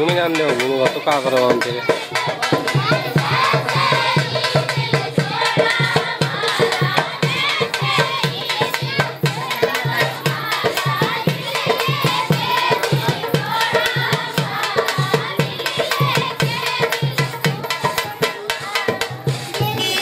우느냐 안녕 우느가 또 까그런데